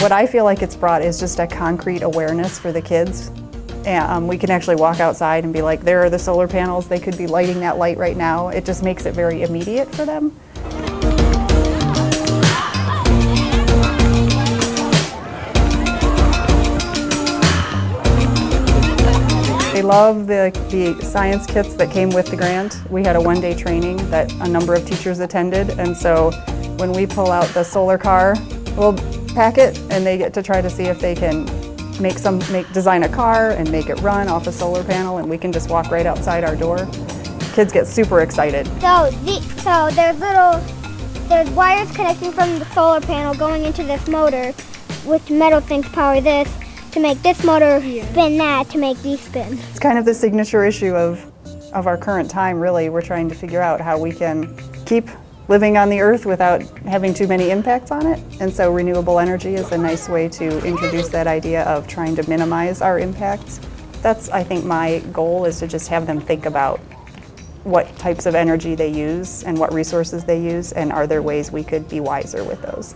What I feel like it's brought is just a concrete awareness for the kids. And um, we can actually walk outside and be like, there are the solar panels, they could be lighting that light right now. It just makes it very immediate for them. They love the, the science kits that came with the grant. We had a one-day training that a number of teachers attended, and so when we pull out the solar car, we'll pack it, and they get to try to see if they can make some, make design a car and make it run off a solar panel, and we can just walk right outside our door. Kids get super excited. So, the, so there's little, there's wires connecting from the solar panel going into this motor, which metal things power this to make this motor spin that to make these spin. It's kind of the signature issue of, of our current time, really. We're trying to figure out how we can keep living on the earth without having too many impacts on it. And so renewable energy is a nice way to introduce that idea of trying to minimize our impacts. That's, I think, my goal is to just have them think about what types of energy they use and what resources they use and are there ways we could be wiser with those.